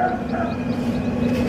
何?